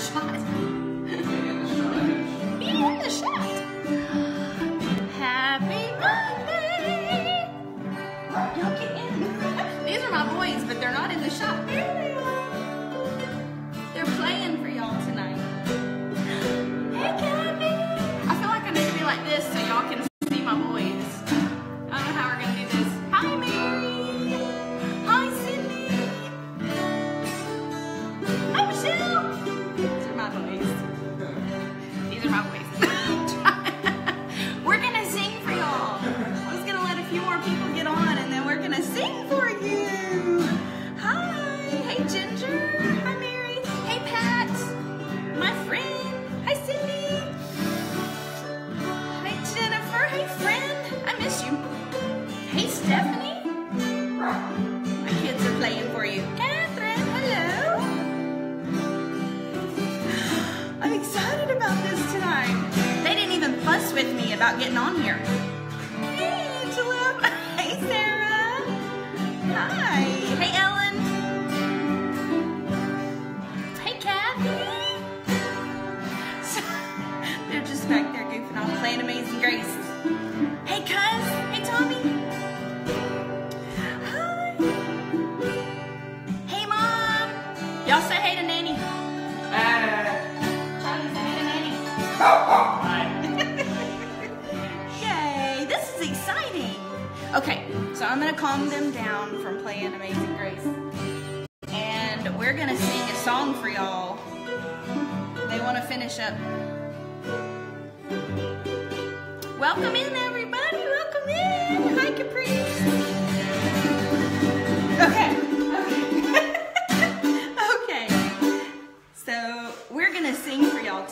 shot. Be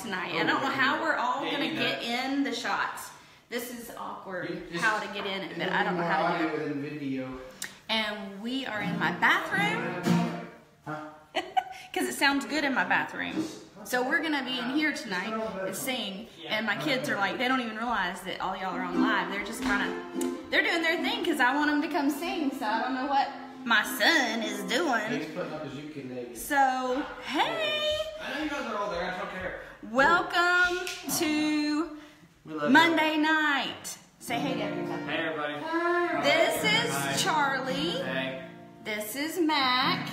tonight. Oh, I don't know how we're all gonna get in the shots. This is awkward how to get in it, but I don't know how to do it. And we are in my bathroom because it sounds good in my bathroom. So we're gonna be in here tonight and sing, and my kids are like, they don't even realize that all y'all are on live. They're just kind of, they're doing their thing because I want them to come sing. So I don't know what my son is doing. He's putting up his ukulele. So hey, I know you guys are all there. I don't care. Welcome to Monday night. Say hey to everybody. Hey everybody. This Hi. is Charlie. Hey. This is Mac.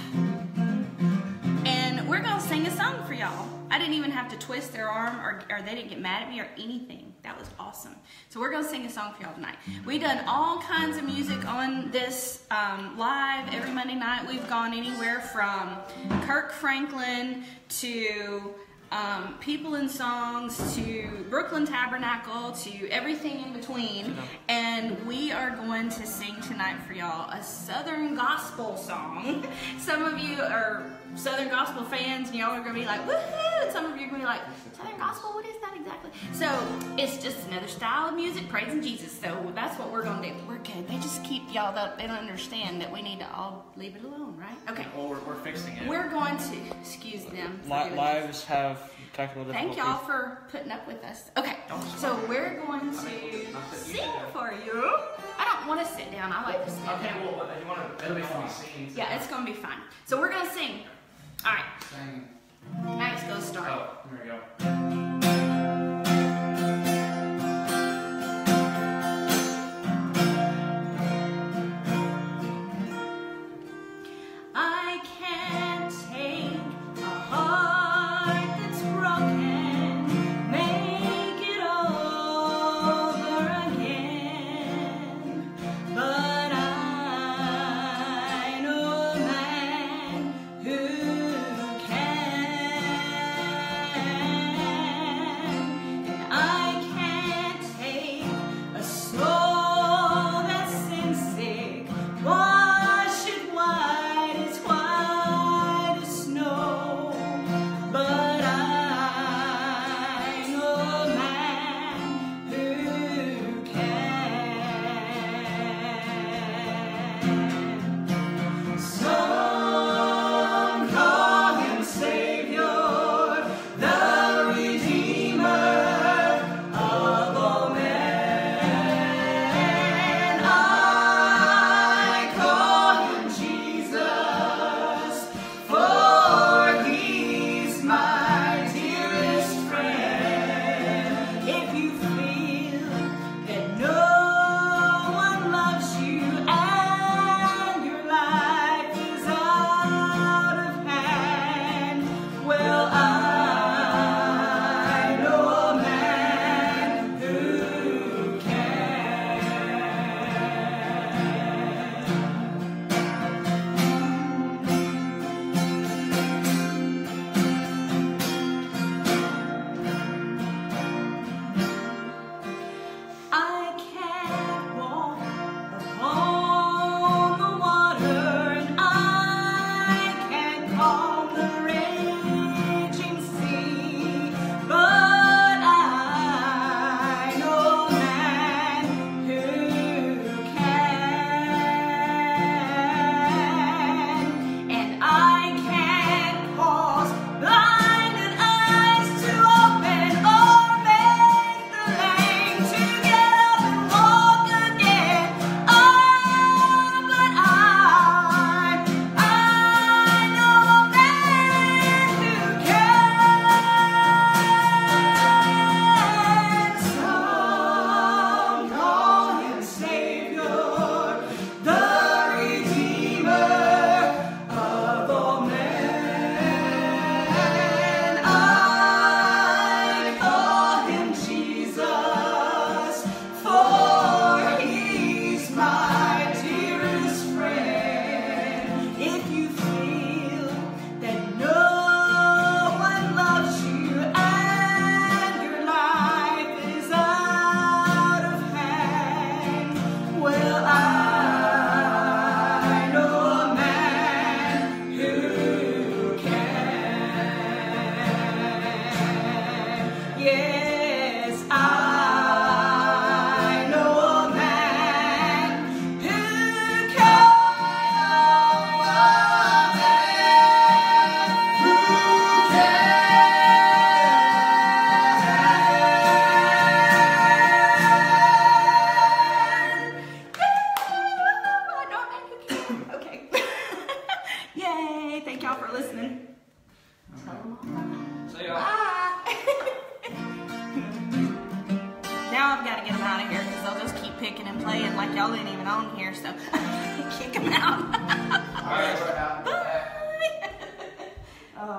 And we're going to sing a song for y'all. I didn't even have to twist their arm or, or they didn't get mad at me or anything. That was awesome. So we're going to sing a song for y'all tonight. We've done all kinds of music on this um, live every Monday night. We've gone anywhere from Kirk Franklin to um, People & Songs to Brooklyn Tabernacle to everything in between. And we are going to sing tonight for y'all a Southern gospel song. Some of you are Southern gospel fans and y'all are going to be like, woohoo! And some of you are going to be like, Southern gospel, what is that exactly? So it's just another style of music praising Jesus. So that's what we're going to do. We're good. They just keep y'all up. They don't understand that we need to all leave it alone, right? Okay. Well, we're, we're fixing it. We're going to excuse them. for Li- doing lives have technical difficulties. Thank y'all for putting up with us. Okay, so we're going to sing for you. I don't want to sit down. I like to stand Okay, down. well, you want to? It'll be fun. Yeah, it's gonna be fun. So we're gonna sing. All right. Max, go start. Oh, here we go.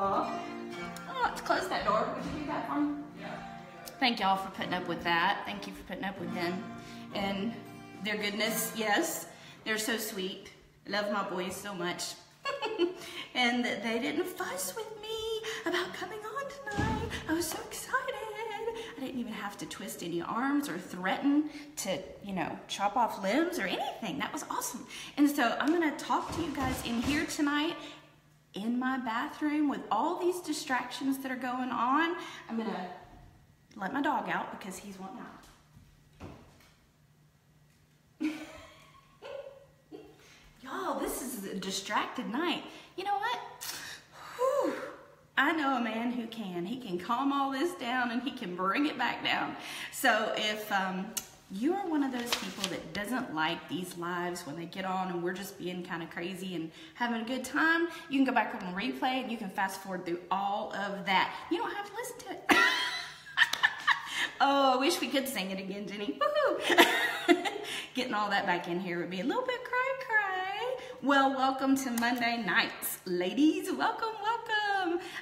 Oh. let's close that door. Would you do that for me? Thank y'all for putting up with that. Thank you for putting up with them and their goodness. Yes, they're so sweet. Love my boys so much. and they didn't fuss with me about coming on tonight. I was so excited. I didn't even have to twist any arms or threaten to, you know, chop off limbs or anything. That was awesome. And so I'm going to talk to you guys in here tonight in my bathroom with all these distractions that are going on. I'm to let my dog out because he's wanting out. Y'all, this is a distracted night. You know what? Whew. I know a man who can. He can calm all this down and he can bring it back down. So if um, you are one of those people that doesn't like these lives when they get on and we're just being kind of crazy and having a good time, you can go back the replay and you can fast forward through all of that. You don't have to listen to it. oh, I wish we could sing it again, Jenny. Woohoo! Getting all that back in here would be a little bit cry cry. Well, welcome to Monday nights, ladies. Welcome, welcome.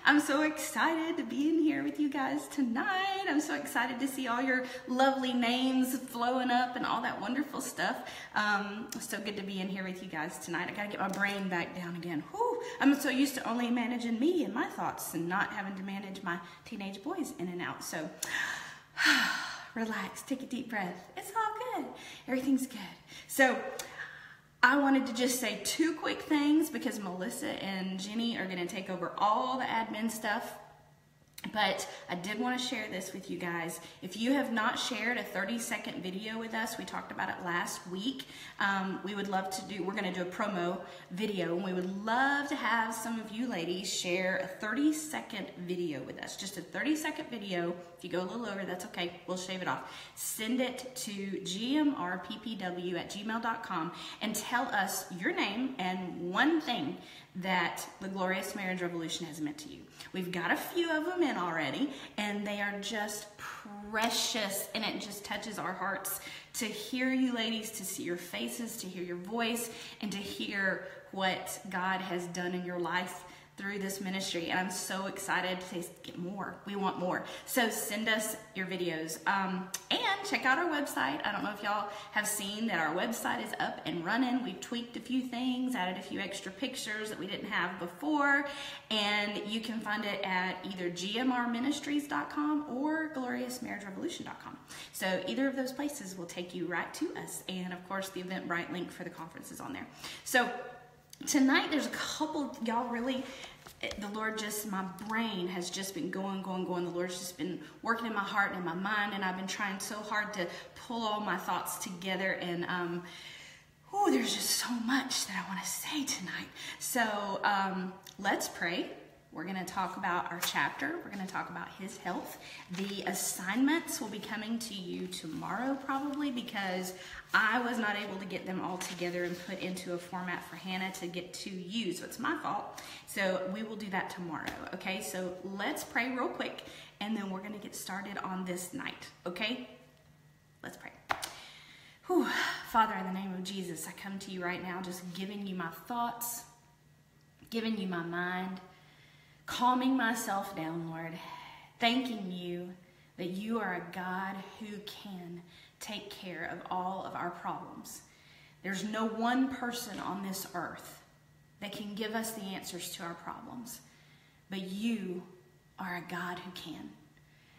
I'm so excited to be in here with you guys tonight. I'm so excited to see all your lovely names flowing up and all that wonderful stuff. Um, so good to be in here with you guys tonight. I gotta get my brain back down again. Whew. I'm so used to only managing me and my thoughts and not having to manage my teenage boys in and out. So relax, take a deep breath. It's all good. Everything's good. So I wanted to just say two quick things because Melissa and Jenny are going to take over all the admin stuff but I did want to share this with you guys. If you have not shared a 30 second video with us, we talked about it last week. Um, we would love to do, we're going to do a promo video, and we would love to have some of you ladies share a 30 second video with us. Just a 30 second video. If you go a little over, that's okay. We'll shave it off. Send it to gmrppw at gmail.com and tell us your name and one thing that the Glorious Marriage Revolution has meant to you. We've got a few of them in already, and they are just precious, and it just touches our hearts to hear you ladies, to see your faces, to hear your voice, and to hear what God has done in your life through this ministry and I'm so excited to get more. We want more. So send us your videos um, and check out our website. I don't know if y'all have seen that our website is up and running. We've tweaked a few things, added a few extra pictures that we didn't have before and you can find it at either gmrministries.com or gloriousmarriagerevolution.com. So either of those places will take you right to us and of course the Eventbrite link for the conference is on there. So tonight there's a couple y'all really the lord just my brain has just been going going going. The lord's just been working in my heart and in my mind and i've been trying so hard to pull all my thoughts together. And um oh there's just so much that i want to say tonight. So um let's pray we're going to talk about our chapter. We're going to talk about his health. The assignments will be coming to you tomorrow, probably, because I was not able to get them all together and put into a format for Hannah to get to you. So it's my fault. So we will do that tomorrow. Okay, so let's pray real quick and then we're going to get started on this night. Okay, let's pray. Whew. Father, in the name of Jesus, I come to you right now just giving you my thoughts, giving you my mind calming myself down, Lord, thanking you that you are a God who can take care of all of our problems. There's no one person on this earth that can give us the answers to our problems, but you are a God who can.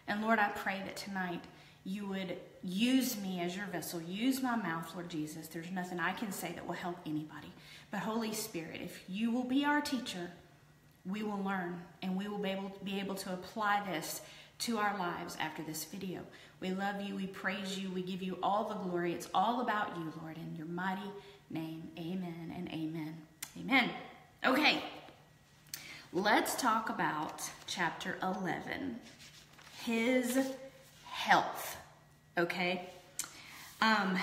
And Lord, I pray that tonight you would use me as your vessel. Use my mouth, Lord Jesus. There's nothing I can say that will help anybody. But Holy Spirit, if you will be our teacher, we will learn and we will be able, be able to apply this to our lives after this video. We love you, we praise you, we give you all the glory. It's all about you, Lord, in your mighty name. Amen and amen. Amen. Okay, let's talk about chapter 11 his health. Okay? Um,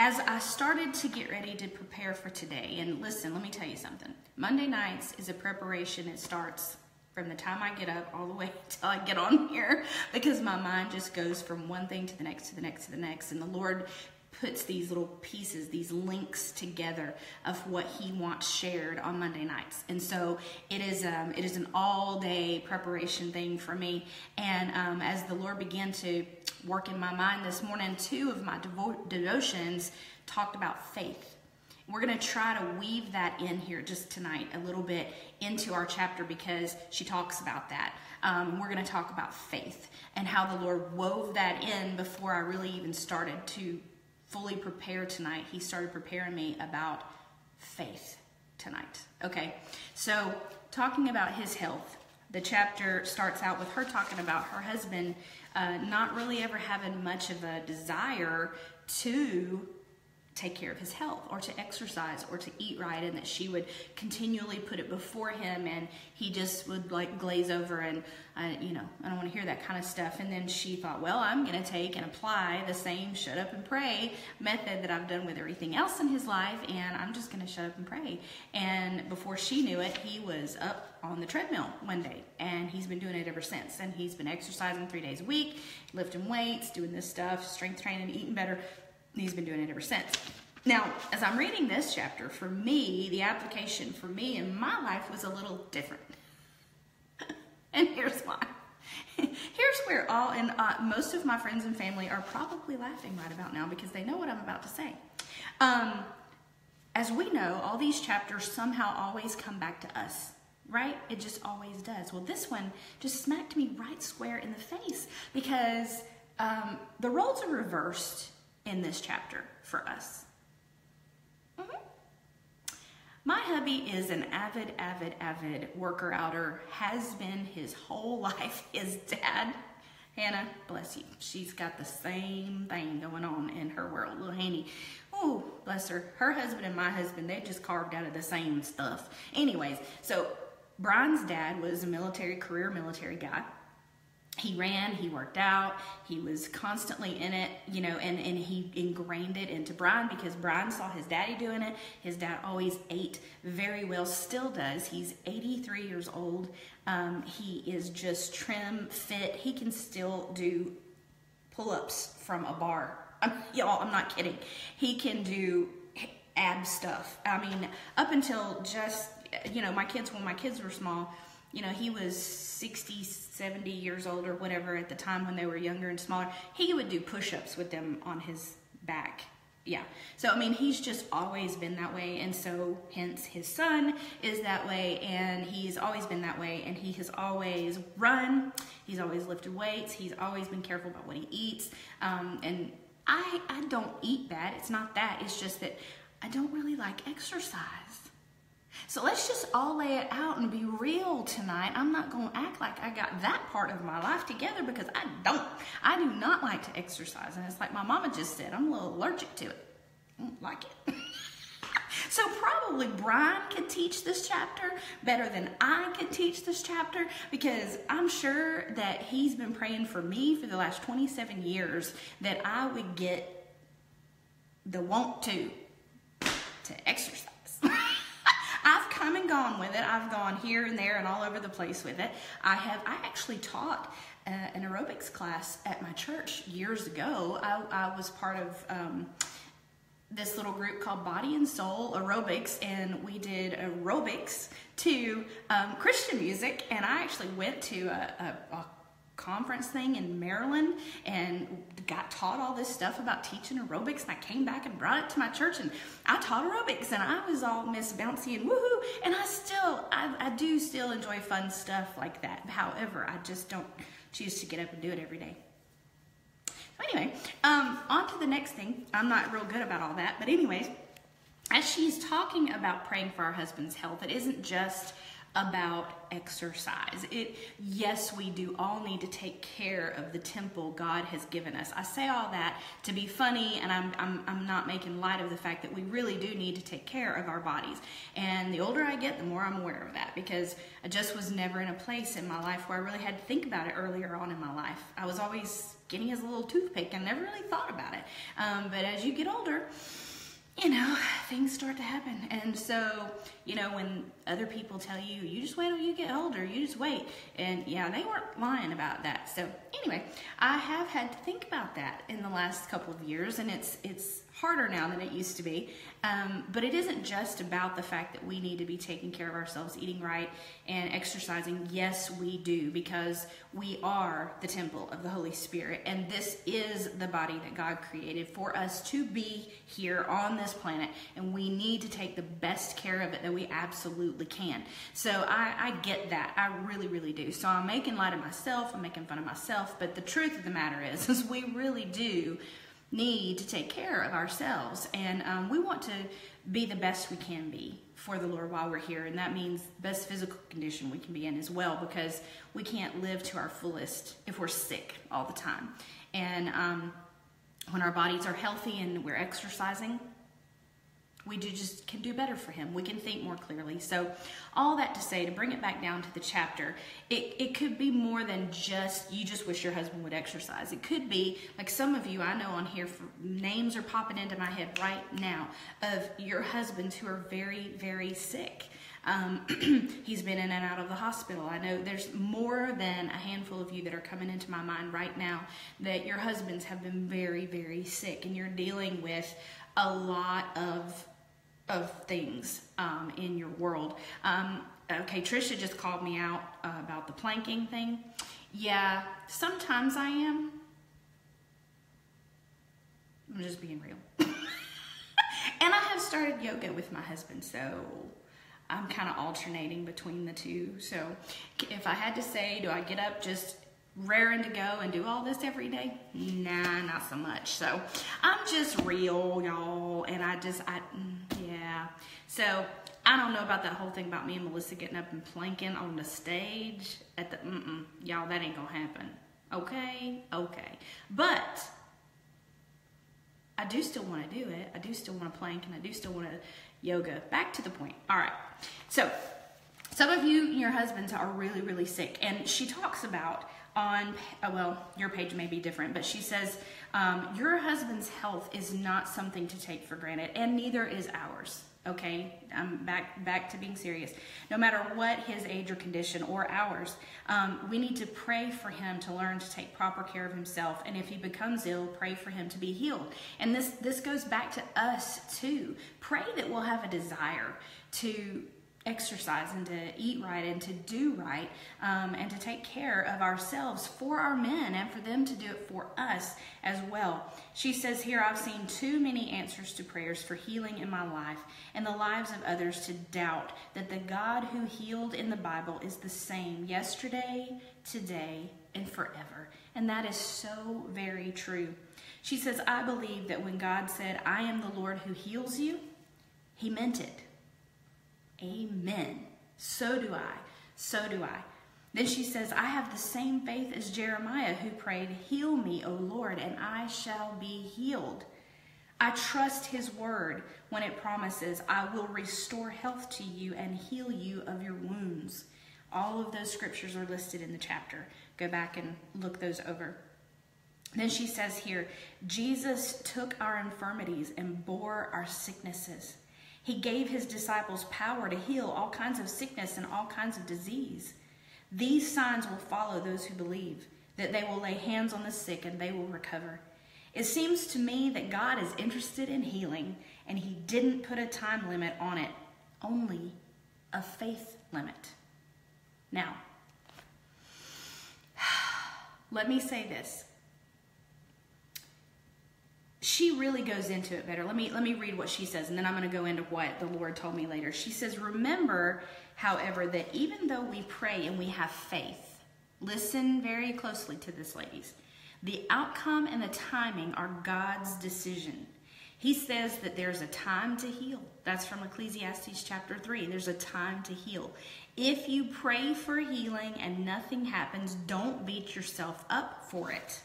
as I started to get ready to prepare for today, and listen, let me tell you something. Monday nights is a preparation. It starts from the time I get up all the way till I get on here because my mind just goes from one thing to the next to the next to the next. And the Lord puts these little pieces, these links together of what he wants shared on Monday nights. And so it is um, it is an all day preparation thing for me. And um, as the Lord began to work in my mind this morning, two of my devo- devotions talked about faith. We're going to try to weave that in here just tonight a little bit into our chapter because she talks about that. Um, we're going to talk about faith and how the Lord wove that in before I really even started to fully prepare tonight. He started preparing me about faith tonight. Okay, so talking about his health, the chapter starts out with her talking about her husband uh, not really ever having much of a desire to take care of his health or to exercise or to eat right and that she would continually put it before him and he just would like glaze over and uh, you know i don't want to hear that kind of stuff. And then she thought well i'm going to take and apply the same shut up and pray method that i've done with everything else in his life and i'm just going to shut up and pray. And before she knew it he was up on the treadmill one day and he's been doing it ever since. And he's been exercising three days a week lifting weights doing this stuff strength training eating better he's been doing it ever since. Now, as I'm reading this chapter, for me, the application for me in my life was a little different. and here's why. Here's where all and uh, most of my friends and family are probably laughing right about now because they know what I'm about to say. Um, as we know, all these chapters somehow always come back to us, right? It just always does. Well, this one just smacked me right square in the face because um, the roles are reversed in this chapter for us. Mm-hmm. My hubby is an avid, avid, avid worker outer, has been his whole life. His dad, Hannah, bless you, she's got the same thing going on in her world. Little Hanny, oh, bless her. Her husband and my husband, they just carved out of the same stuff. Anyways, so Brian's dad was a military, career military guy he ran, he worked out, he was constantly in it, you know, and, and he ingrained it into Brian because Brian saw his daddy doing it. His dad always ate very well, still does. He's 83 years old. Um, he is just trim, fit. He can still do pull ups from a bar. Y'all, I'm not kidding. He can do ab stuff. I mean, up until just, you know, my kids, when my kids were small, you know, he was 60, 70 years old or whatever at the time when they were younger and smaller. He would do push ups with them on his back. Yeah. So, I mean, he's just always been that way. And so, hence, his son is that way. And he's always been that way. And he has always run. He's always lifted weights. He's always been careful about what he eats. Um, and I, I don't eat bad. It's not that. It's just that I don't really like exercise. So let's just all lay it out and be real tonight. I'm not going to act like I got that part of my life together because I don't. I do not like to exercise. And it's like my mama just said, I'm a little allergic to it. I don't like it. so probably Brian could teach this chapter better than I could teach this chapter because I'm sure that he's been praying for me for the last 27 years that I would get the want to to exercise gone with it. I've gone here and there and all over the place with it. I have, I actually taught uh, an aerobics class at my church years ago. I, I was part of um, this little group called Body and Soul Aerobics, and we did aerobics to um, Christian music. And I actually went to a, a, a conference thing in Maryland and got taught all this stuff about teaching aerobics and I came back and brought it to my church and I taught aerobics and I was all Miss Bouncy and woohoo and I still I, I do still enjoy fun stuff like that. However I just don't choose to get up and do it every day. So anyway um, on to the next thing. I'm not real good about all that but anyways as she's talking about praying for our husband's health it isn't just about exercise. It yes, we do all need to take care of the temple God has given us. I say all that to be funny and I'm I'm I'm not making light of the fact that we really do need to take care of our bodies. And the older I get, the more I'm aware of that because I just was never in a place in my life where I really had to think about it earlier on in my life. I was always getting as a little toothpick and never really thought about it. Um, but as you get older, you know, things start to happen. And so, you know, when other people tell you, you just wait till you get older, you just wait. And yeah, they weren't lying about that. So anyway, I have had to think about that in the last couple of years, and it's it's harder now than it used to be. Um, but it isn't just about the fact that we need to be taking care of ourselves, eating right, and exercising. Yes, we do, because we are the temple of the Holy Spirit, and this is the body that God created for us to be here on this planet, and we need to take the best care of it that we absolutely can. So I, I get that. I really, really do. So I'm making light of myself, I'm making fun of myself, but the truth of the matter is, is we really do need to take care of ourselves. And um, we want to be the best we can be for the Lord while we're here. And that means best physical condition we can be in as well because we can't live to our fullest if we're sick all the time. And um, when our bodies are healthy and we're exercising, we do just can do better for him. We can think more clearly. So, all that to say, to bring it back down to the chapter, it, it could be more than just you just wish your husband would exercise. It could be like some of you I know on here, for, names are popping into my head right now of your husbands who are very, very sick. Um, he's been in and out of the hospital. I know there's more than a handful of you that are coming into my mind right now that your husbands have been very, very sick and you're dealing with a lot of of things um, in your world. Um, okay, Trisha just called me out uh, about the planking thing. Yeah, sometimes I am. I'm just being real. and I have started yoga with my husband, so I'm kind of alternating between the two. So if I had to say, do I get up just raring to go and do all this every day? Nah, not so much. So I'm just real, y'all, and I just, I, mm, yeah. So I don't know about that whole thing about me and Melissa getting up and planking on the stage at the, mm-mm, y'all, that ain't gonna happen. Okay, okay. But I do still want to do it. I do still want to plank and I do still want to yoga. Back to the point. All right. So some of you, your husbands are really, really sick. And she talks about on, uh, well, your page may be different, but she says, um, Your husband's health is not something to take for granted, and neither is ours. Okay, I'm back back to being serious. No matter what his age or condition or ours, um, we need to pray for him to learn to take proper care of himself. And if he becomes ill, pray for him to be healed. And this this goes back to us too. Pray that we'll have a desire to exercise and to eat right and to do right um, and to take care of ourselves for our men and for them to do it for us as well. She says here, I've seen too many answers to prayers for healing in my life and the lives of others to doubt that the God who healed in the Bible is the same yesterday, today, and forever. And that is so very true. She says, I believe that when God said, I am the Lord who heals you, he meant it. Amen. So do I. So do I. Then she says, I have the same faith as Jeremiah who prayed, Heal me, O Lord, and I shall be healed. I trust his word when it promises, I will restore health to you and heal you of your wounds. All of those scriptures are listed in the chapter. Go back and look those over. Then she says here, Jesus took our infirmities and bore our sicknesses. He gave his disciples power to heal all kinds of sickness and all kinds of disease. These signs will follow those who believe, that they will lay hands on the sick and they will recover. It seems to me that God is interested in healing, and He didn't put a time limit on it, only a faith limit. Now, let me say this she really goes into it better. Let me let me read what she says, and then I'm going to go into what the Lord told me later. She says, "Remember, however, that even though we pray and we have faith, listen very closely to this, ladies. The outcome and the timing are God's decision. He says that there's a time to heal. That's from Ecclesiastes chapter 3. There's a time to heal. If you pray for healing and nothing happens, don't beat yourself up for it."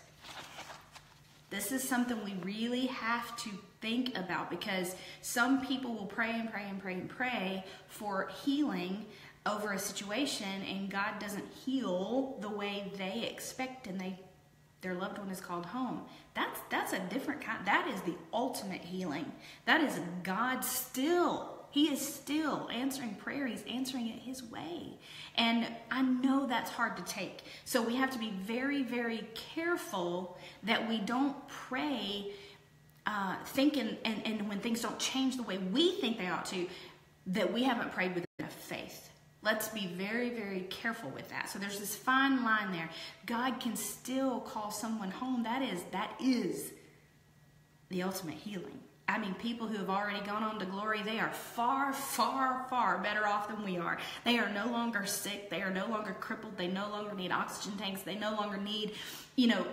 This is something we really have to think about because some people will pray and pray and pray and pray for healing over a situation and God doesn't heal the way they expect and they their loved one is called home. That's that's a different kind. That is the ultimate healing. That is God still. He is still answering prayer. He's answering it His way. And I know that's hard to take. So we have to be very, very careful that we don't pray uh, thinking, and, and when things don't change the way we think they ought to, that we haven't prayed with enough faith. Let's be very, very careful with that. So there's this fine line there. God can still call someone home. That is, that is the ultimate healing. I mean, people who have already gone on to glory, they are far, far, far better off than we are. They are no longer sick. They are no longer crippled. They no longer need oxygen tanks. They no longer need, you know,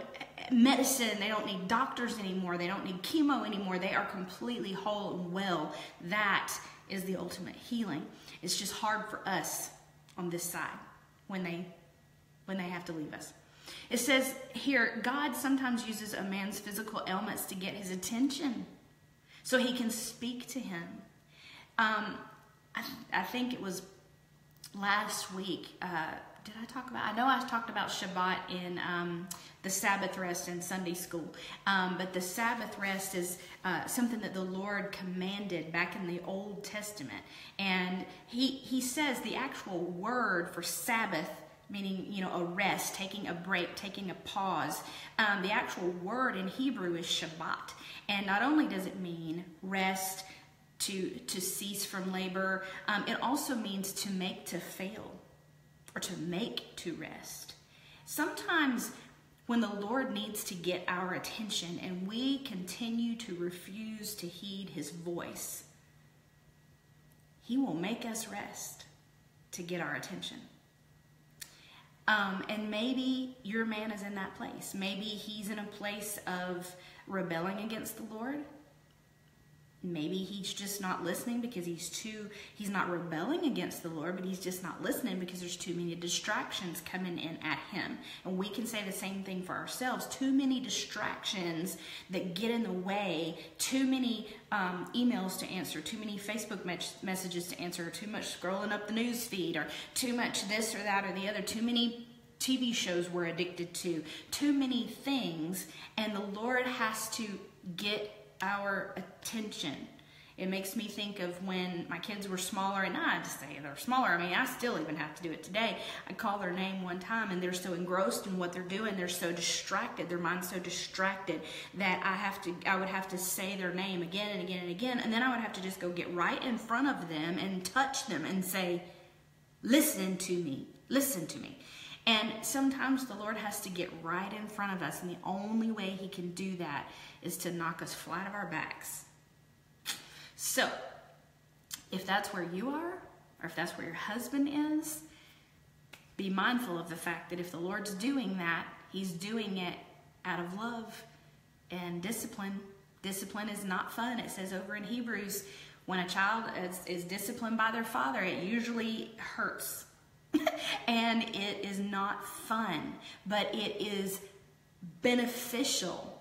medicine. They don't need doctors anymore. They don't need chemo anymore. They are completely whole and well. That is the ultimate healing. It's just hard for us on this side when they when they have to leave us. It says here, God sometimes uses a man's physical ailments to get his attention so he can speak to him. Um, I, I, think it was last week. Uh, did I talk about? I know I talked about Shabbat in um, the Sabbath rest in Sunday school, um, but the Sabbath rest is uh, something that the Lord commanded back in the Old Testament, and He He says the actual word for Sabbath. Meaning, you know, a rest, taking a break, taking a pause. Um, the actual word in Hebrew is Shabbat. And not only does it mean rest, to, to cease from labor, um, it also means to make to fail or to make to rest. Sometimes when the Lord needs to get our attention and we continue to refuse to heed his voice, he will make us rest to get our attention. Um, and maybe your man is in that place. Maybe he's in a place of rebelling against the Lord. Maybe he's just not listening because he's too, he's not rebelling against the Lord, but he's just not listening because there's too many distractions coming in at him. And we can say the same thing for ourselves. Too many distractions that get in the way, too many um, emails to answer, too many Facebook me- messages to answer, too much scrolling up the news feed, or too much this or that or the other, too many TV shows we're addicted to, too many things, and the Lord has to get our attention. It makes me think of when my kids were smaller, and I just say they're smaller. I mean, I still even have to do it today. I call their name one time, and they're so engrossed in what they're doing, they're so distracted, their mind's so distracted that I have to, I would have to say their name again and again and again, and then I would have to just go get right in front of them and touch them and say, "Listen to me, listen to me." And sometimes the Lord has to get right in front of us, and the only way He can do that is to knock us flat of our backs. So, if that's where you are, or if that's where your husband is, be mindful of the fact that if the Lord's doing that, He's doing it out of love and discipline. Discipline is not fun. It says over in Hebrews, when a child is, is disciplined by their father, it usually hurts. and it is not fun, but it is beneficial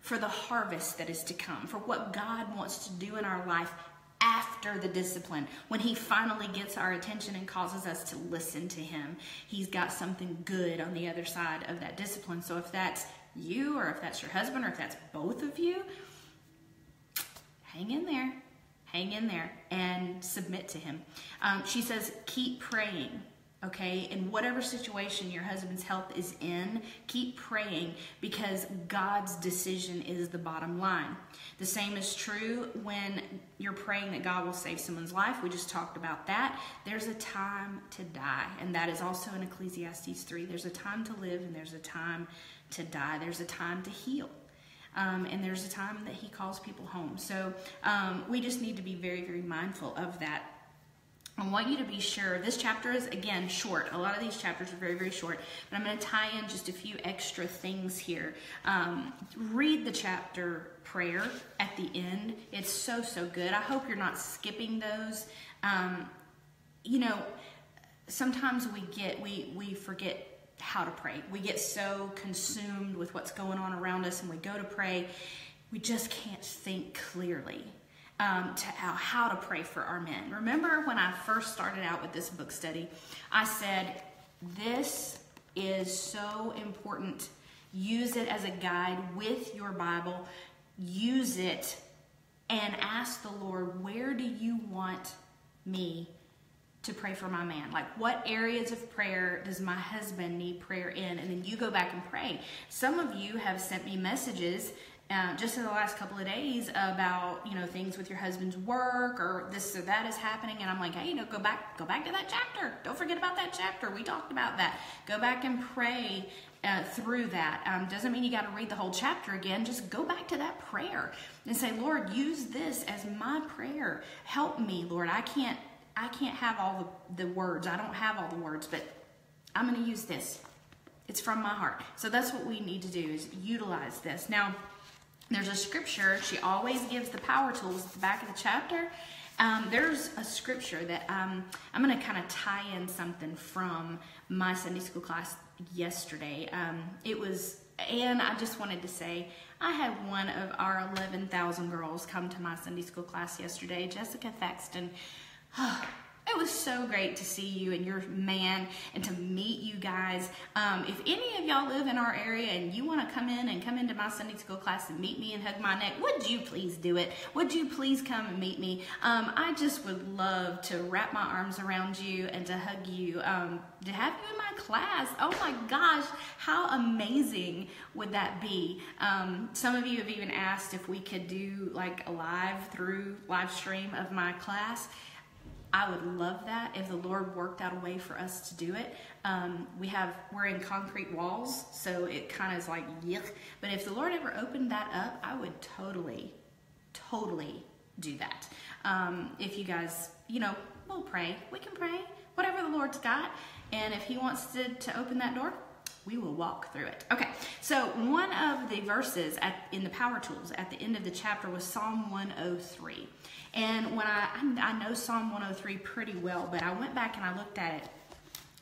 for the harvest that is to come, for what God wants to do in our life after the discipline. When He finally gets our attention and causes us to listen to Him, He's got something good on the other side of that discipline. So if that's you, or if that's your husband, or if that's both of you, hang in there. Hang in there and submit to Him. Um, she says, keep praying okay? In whatever situation your husband's health is in, keep praying because God's decision is the bottom line. The same is true when you're praying that God will save someone's life. We just talked about that. There's a time to die, and that is also in Ecclesiastes 3. There's a time to live and there's a time to die. There's a time to heal. Um, and there's a time that he calls people home. So um, we just need to be very, very mindful of that I want you to be sure. This chapter is, again, short. A lot of these chapters are very, very short, but I'm going to tie in just a few extra things here. Um, read the chapter prayer at the end. It's so, so good. I hope you're not skipping those. Um, you know, sometimes we get, we, we forget how to pray. We get so consumed with what's going on around us and we go to pray, we just can't think clearly um, to how to pray for our men. Remember when I first started out with this book study, I said, This is so important Use it as a guide with your Bible. Use it and ask the Lord, where do you want me to pray for my man? Like, what areas of prayer does my husband need prayer in? And then you go back and pray. Some of you have sent me messages uh, just in the last couple of days about you know things with your husband's work or this or that is happening. And i'm like hey you know go back go back to that chapter. Don't forget about that chapter. We talked about that. Go back and pray uh, through that. Um, doesn't mean you got to read the whole chapter again. Just go back to that prayer and say lord use this as my prayer. Help me lord. I can't i can't have all the, the words i don't have all the words but i'm going to use this it's from my heart so that's what we need to do is utilize this now there's a scripture, she always gives the power tools at the back of the chapter. Um, there's a scripture that um, I'm going to kind of tie in something from my Sunday school class yesterday. Um, it was, and I just wanted to say, I had one of our 11,000 girls come to my Sunday school class yesterday, Jessica Thaxton. It was so great to see you and your man and to meet you guys. Um, if any of y'all live in our area and you want to come in and come into my Sunday school class and meet me and hug my neck, would you please do it? Would you please come and meet me? Um, I just would love to wrap my arms around you and to hug you, um, to have you in my class. Oh my gosh, how amazing would that be? Um, some of you have even asked if we could do like a live through live stream of my class. I would love that if the Lord worked out a way for us to do it. Um, we have we're in concrete walls, so it kind of is like yuck. But if the Lord ever opened that up, I would totally, totally do that. Um, if you guys, you know, we'll pray. We can pray whatever the Lord's got, and if He wants to, to open that door, we will walk through it. Okay, so one of the verses at, in the power tools at the end of the chapter was Psalm 103. And when I, I know Psalm 103 pretty well, but I went back and I looked at it,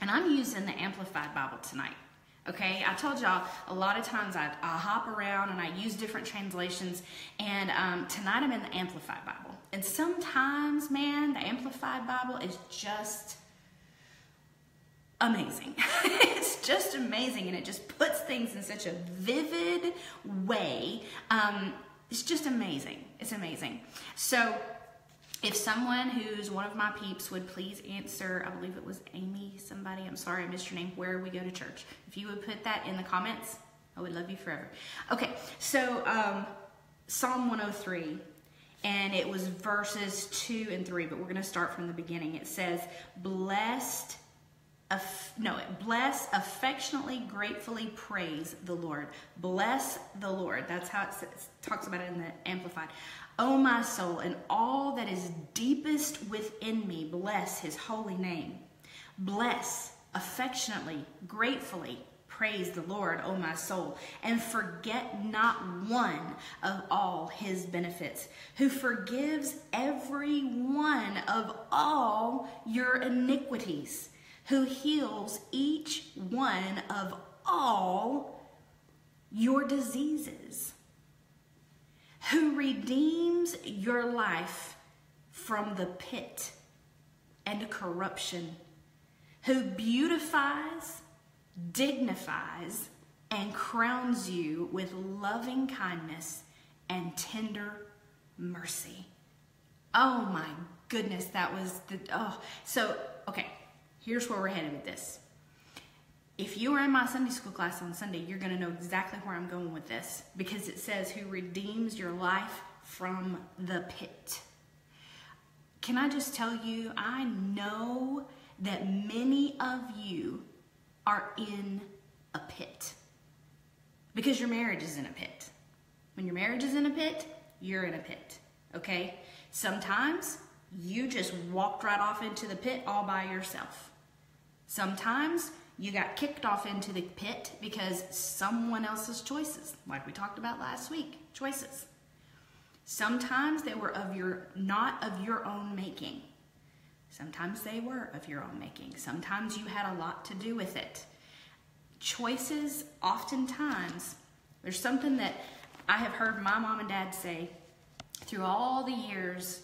and I'm using the Amplified Bible tonight. Okay, I told y'all a lot of times I, I hop around and I use different translations, and um, tonight I'm in the Amplified Bible. And sometimes, man, the Amplified Bible is just amazing. it's just amazing, and it just puts things in such a vivid way. Um, it's just amazing. It's amazing. So, if someone who's one of my peeps would please answer, I believe it was Amy, somebody, I'm sorry I missed your name, where we go to church. If you would put that in the comments, I would love you forever. Okay, so um, Psalm 103, and it was verses 2 and 3, but we're going to start from the beginning. It says, Blessed Aff- no, bless, affectionately, gratefully praise the Lord. Bless the Lord. That's how it, says, talks about it in the Amplified. O my soul, and all that is deepest within me, bless his holy name. Bless, affectionately, gratefully, praise the Lord, O my soul, and forget not one of all his benefits, who forgives every one of all your iniquities who heals each one of all your diseases, who redeems your life from the pit and corruption, who beautifies, dignifies, and crowns you with loving kindness and tender mercy. Oh my goodness, that was the, oh, so, okay, here's where we're headed with this. If you were in my Sunday school class on Sunday, you're going to know exactly where I'm going with this because it says, Who redeems your life from the pit. Can I just tell you, I know that many of you are in a pit because your marriage is in a pit. When your marriage is in a pit, you're in a pit, okay? Sometimes you just walked right off into the pit all by yourself. Sometimes you got kicked off into the pit because someone else's choices, like we talked about last week, choices. Sometimes they were of your not of your own making. Sometimes they were of your own making. Sometimes you had a lot to do with it. Choices oftentimes there's something that I have heard my mom and dad say through all the years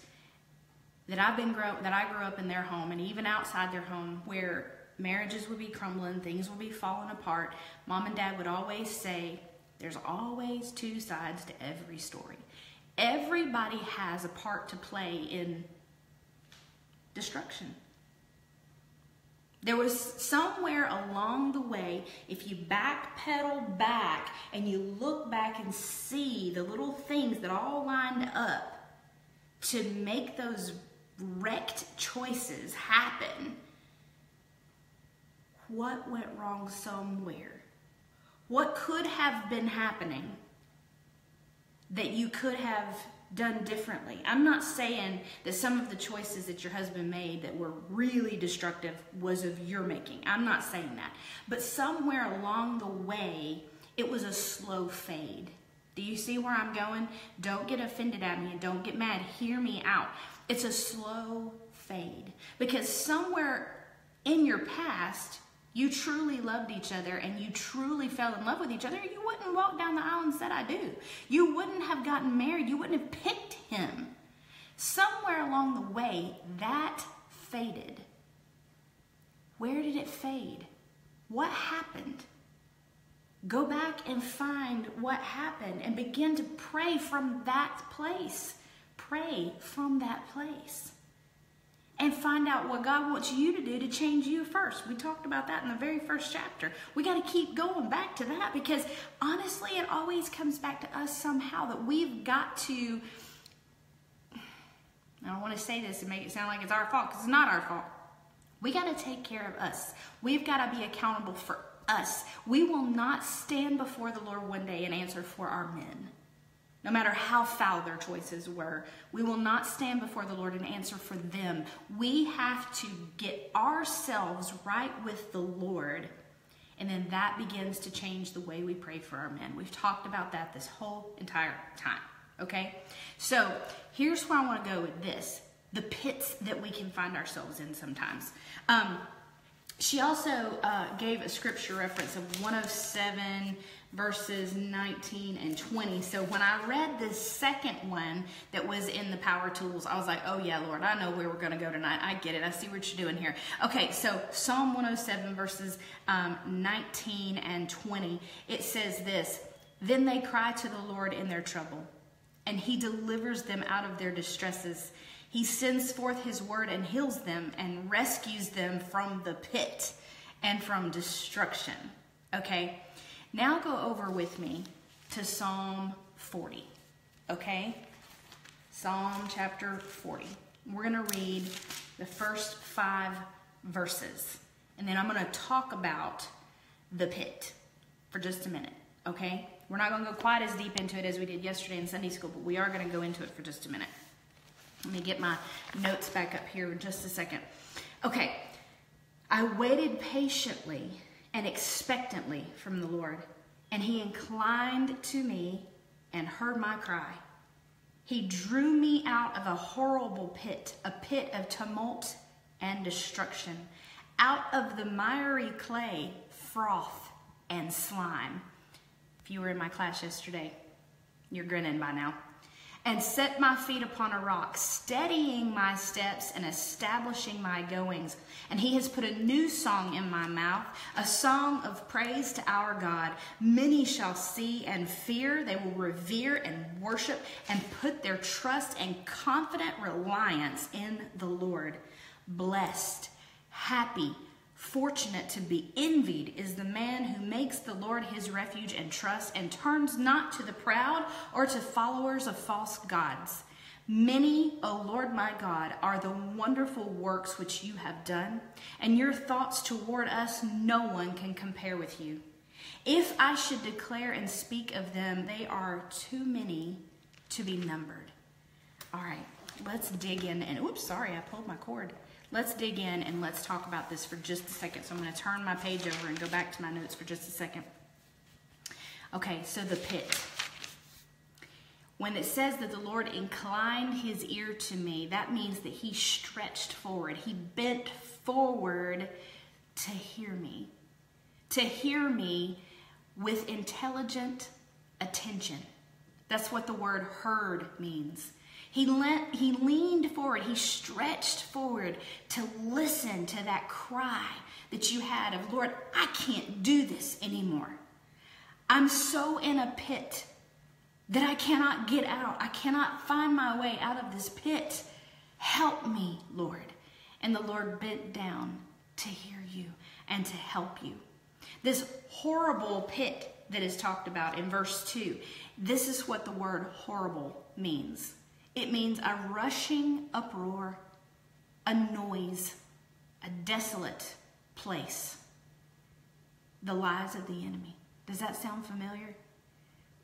that I've been grow that I grew up in their home and even outside their home where marriages would be crumbling, things would be falling apart, mom and dad would always say, There's always two sides to every story. Everybody has a part to play in destruction. There was somewhere along the way, if you backpedal back and you look back and see the little things that all lined up to make those wrecked choices happen, what went wrong somewhere? What could have been happening that you could have done differently. I'm not saying that some of the choices that your husband made that were really destructive was of your making. I'm not saying that. But somewhere along the way, it was a slow fade. Do you see where I'm going? Don't get offended at me and don't get mad. Hear me out. It's a slow fade because somewhere in your past, you truly loved each other and you truly fell in love with each other, you wouldn't walk down the aisle and said, I do. You wouldn't have gotten married. You wouldn't have picked him. Somewhere along the way, that faded. Where did it fade? What happened? Go back and find what happened and begin to pray from that place. Pray from that place and find out what God wants you to do to change you first. We talked about that in the very first chapter. We got to keep going back to that because honestly, it always comes back to us somehow that we've got to. I don't want to say this and make it sound like it's our fault because it's not our fault. We got to take care of us. We've got to be accountable for us. We will not stand before the Lord one day and answer for our men no matter how foul their choices were. We will not stand before the Lord and answer for them. We have to get ourselves right with the Lord, and then that begins to change the way we pray for our men. We've talked about that this whole entire time, okay? So here's where I want to go with this the pits that we can find ourselves in sometimes. Um, she also uh, gave a scripture reference of 107 verses 19 and 20. So when I read the second one that was in the power tools, I was like, oh yeah, Lord, I know where we're going to go tonight. I get it. I see what you're doing here. Okay, so Psalm 107 verses um, 19 and 20, it says this, Then they cry to the Lord in their trouble, and he delivers them out of their distresses. He sends forth his word and heals them and rescues them from the pit and from destruction. Okay? Now go over with me to Psalm 40, okay? Psalm chapter 40. We're going to read the first five verses, and then I'm going to talk about the pit for just a minute, okay? We're not going to go quite as deep into it as we did yesterday in Sunday school, but we are going to go into it for just a minute. Let me get my notes back up here in just a second. Okay, I waited patiently and expectantly from the Lord. And he inclined to me and heard my cry. He drew me out of a horrible pit, a pit of tumult and destruction, out of the miry clay, froth, and slime. If you were in my class yesterday, you're grinning by now and set my feet upon a rock, steadying my steps and establishing my goings. And he has put a new song in my mouth, a song of praise to our God. Many shall see and fear. They will revere and worship and put their trust and confident reliance in the Lord. Blessed, happy, Fortunate to be envied is the man who makes the Lord his refuge and trust and turns not to the proud or to followers of false gods. Many, O Lord my God, are the wonderful works which you have done, and your thoughts toward us no one can compare with you. If I should declare and speak of them, they are too many to be numbered. All right, let's dig in. And oops, sorry, I pulled my cord. Let's dig in and let's talk about this for just a second. So I'm going to turn my page over and go back to my notes for just a second. Okay, so the pit. When it says that the Lord inclined his ear to me, that means that he stretched forward. He bent forward to hear me. To hear me with intelligent attention. That's what the word heard means. He, lent, he leaned forward, he stretched forward to listen to that cry that you had of, Lord, I can't do this anymore. I'm so in a pit that I cannot get out. I cannot find my way out of this pit. Help me, Lord. And the Lord bent down to hear you and to help you. This horrible pit that is talked about in verse 2, this is what the word horrible means it means a rushing uproar, a noise, a desolate place. The lies of the enemy. Does that sound familiar?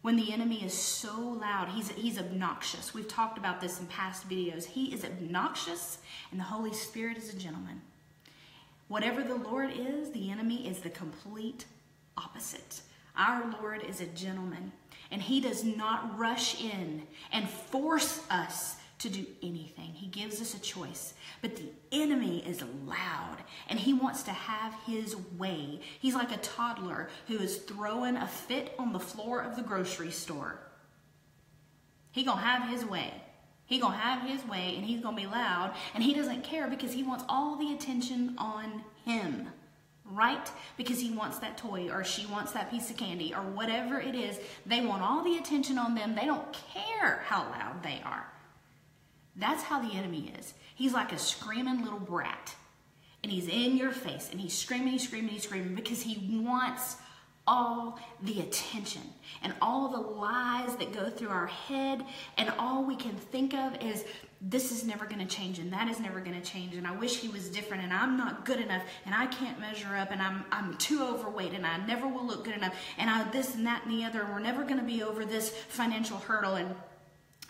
When the enemy is so loud, he's, he's obnoxious. We've talked about this in past videos. He is obnoxious, and the Holy Spirit is a gentleman. Whatever the Lord is, the enemy is the complete opposite. Our Lord is a gentleman, and he does not rush in and force us to do anything. He gives us a choice. But the enemy is loud and he wants to have his way. He's like a toddler who is throwing a fit on the floor of the grocery store. He going to have his way. He going to have his way and he's going to be loud and he doesn't care because he wants all the attention on him. Right? Because he wants that toy or she wants that piece of candy or whatever it is. They want all the attention on them. They don't care how loud they are. That's how the enemy is. He's like a screaming little brat. And he's in your face and he's screaming, he's screaming, he's screaming because he wants all the attention and all the lies that go through our head and all we can think of is this is never going to change and that is never going to change and I wish he was different and I'm not good enough and I can't measure up and I'm I'm too overweight and I never will look good enough and I this and that and the other and we're never going to be over this financial hurdle and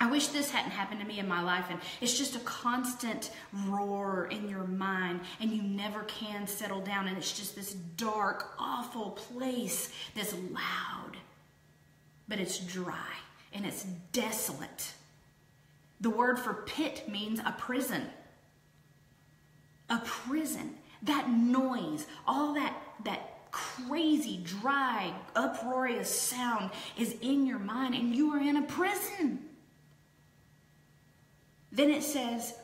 I wish this hadn't happened to me in my life. And it's just a constant roar in your mind, and you never can settle down. And it's just this dark, awful place that's loud, but it's dry and it's desolate. The word for pit means a prison. A prison. That noise, all that, that crazy, dry, uproarious sound is in your mind, and you are in a prison. Then it says,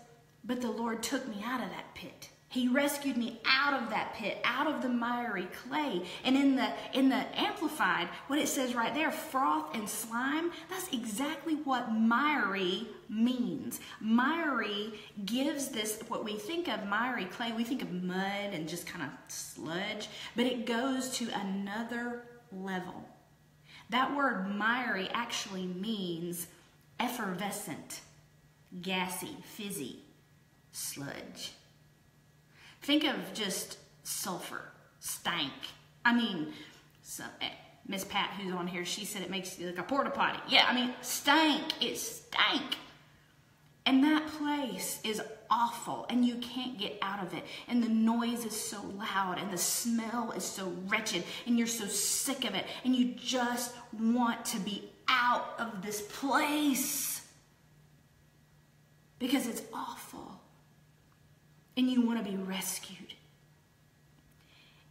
But the Lord took me out of that pit. He rescued me out of that pit, out of the miry clay. And in the in the amplified, what it says right there, froth and slime, that's exactly what miry means. Miry gives this what we think of miry clay, we think of mud and just kind of sludge, but it goes to another level. That word miry actually means effervescent gassy, fizzy sludge. Think of just sulfur, stank. I mean, eh, Miss Pat, who's on here, she said it makes you like a porta potty. Yeah, I mean, stank. It stank. And that place is awful, and you can't get out of it. And the noise is so loud, and the smell is so wretched, and you're so sick of it, and you just want to be out of this place because it's awful and you want to be rescued.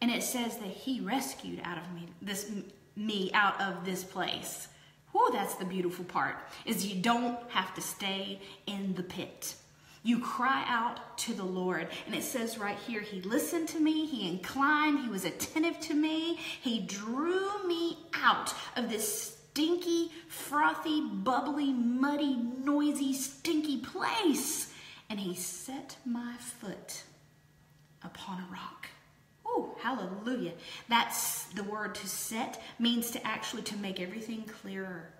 And it says that he rescued out of me this me out of this place. Whoa, that's the beautiful part. Is you don't have to stay in the pit. You cry out to the Lord. And it says right here, He listened to me, He inclined, He was attentive to me, He drew me out of this stinky, frothy, bubbly, muddy, noisy, stinky place. And he set my foot upon a rock. Oh, hallelujah. That's the word to set means to actually to make everything clearer,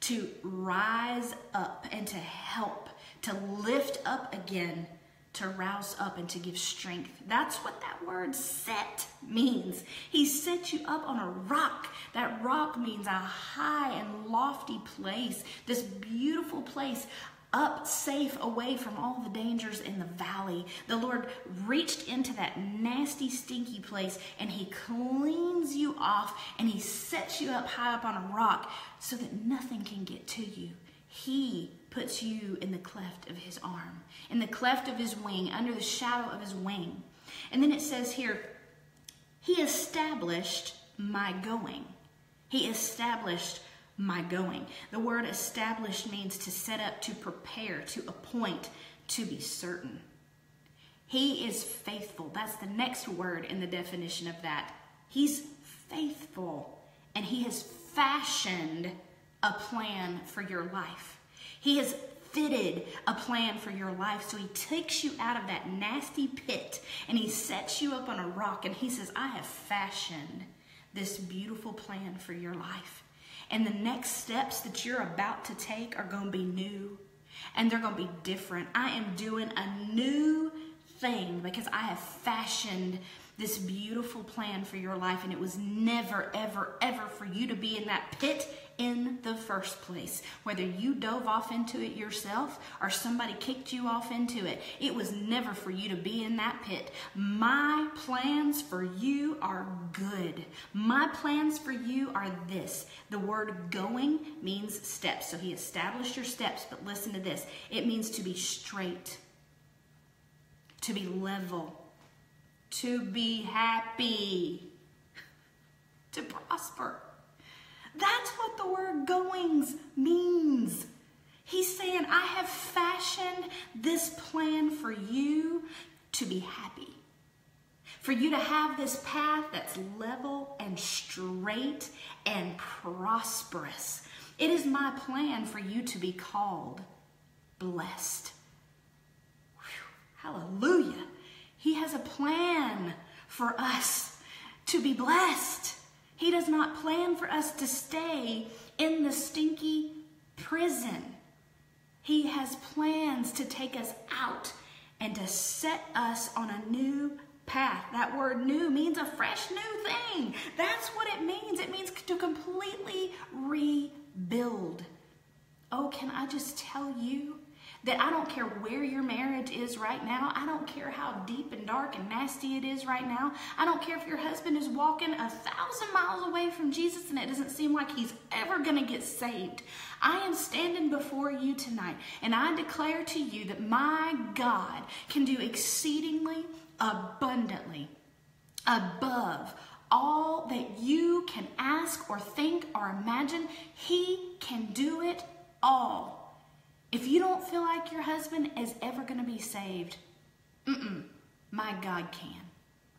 to rise up and to help, to lift up again to rouse up and to give strength. That's what that word set means. He set you up on a rock. That rock means a high and lofty place, this beautiful place up safe away from all the dangers in the valley. The Lord reached into that nasty, stinky place and He cleans you off and He sets you up high up on a rock so that nothing can get to you. He puts you in the cleft of his arm, in the cleft of his wing, under the shadow of his wing. And then it says here, He established my going. He established my going. The word established means to set up, to prepare, to appoint, to be certain. He is faithful. That's the next word in the definition of that. He's faithful and he has fashioned a plan for your life. He has fitted a plan for your life. So he takes you out of that nasty pit and he sets you up on a rock and he says, I have fashioned this beautiful plan for your life. And the next steps that you're about to take are going to be new and they're going to be different. I am doing a new thing because I have fashioned this beautiful plan for your life, and it was never, ever, ever for you to be in that pit in the first place. Whether you dove off into it yourself or somebody kicked you off into it, it was never for you to be in that pit. My plans for you are good. My plans for you are this. The word going means steps. So he established your steps, but listen to this it means to be straight, to be level to be happy, to prosper. That's what the word goings means. He's saying, I have fashioned this plan for you to be happy. For you to have this path that's level and straight and prosperous. It is my plan for you to be called blessed. Whew, hallelujah. He has a plan for us to be blessed. He does not plan for us to stay in the stinky prison. He has plans to take us out and to set us on a new path. That word new means a fresh new thing. That's what it means. It means to completely rebuild. Oh, can I just tell you that I don't care where your marriage is right now. I don't care how deep and dark and nasty it is right now. I don't care if your husband is walking a thousand miles away from Jesus and it doesn't seem like he's ever going to get saved. I am standing before you tonight and I declare to you that my God can do exceedingly abundantly above all that you can ask or think or imagine. He can do it all. If you don't feel like your husband is ever going to be saved, mm-mm, my God can.